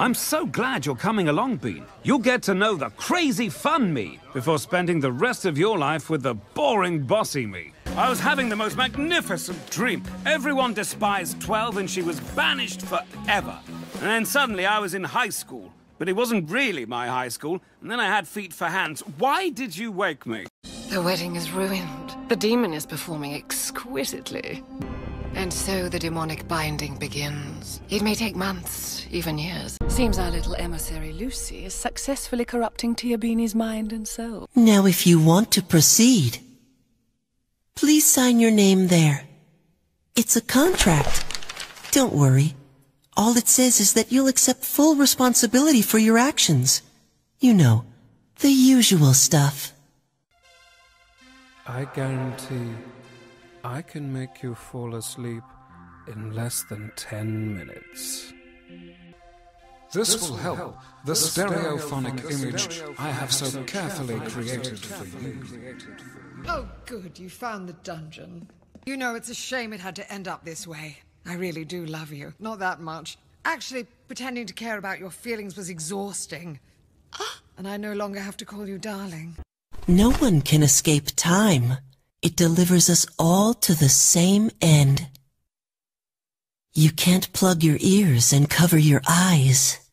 I'm so glad you're coming along, Bean. You'll get to know the crazy fun me before spending the rest of your life with the boring bossy me. I was having the most magnificent dream. Everyone despised 12 and she was banished forever. And then suddenly I was in high school. But it wasn't really my high school, and then I had feet for hands. Why did you wake me? The wedding is ruined. The demon is performing exquisitely. And so the demonic binding begins. It may take months, even years. Seems our little emissary Luci is successfully corrupting Tiabeanie's mind and soul. Now if you want to proceed, please sign your name there. It's a contract. Don't worry. All it says is that you'll accept full responsibility for your actions. You know, the usual stuff. I guarantee I can make you fall asleep in less than 10 minutes. This will help the stereophonic image I have so carefully created for you. Oh, good, you found the dungeon. You know, it's a shame it had to end up this way. I really do love you. Not that much. Actually, pretending to care about your feelings was exhausting. And I no longer have to call you darling. No one can escape time. It delivers us all to the same end. You can't plug your ears and cover your eyes.